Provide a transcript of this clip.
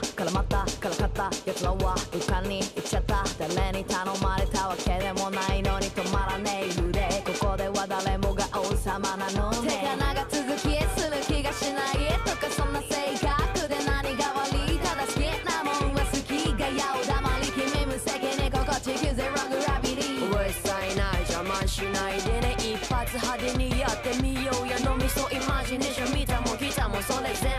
からまたからかった奴らは浮かに行っちゃった誰に頼まれたわけでもないのに止まらねえ腕ここでは誰もが王様なの。ね手が長続きする気がしないとかそんな性格で何が悪いただ好きなもんは好きがやお黙り君無責任心地ゼログラビリーうるさいない邪魔しないでね一発派手にやってみようや脳みそイマジネーション見たも来たもそれ全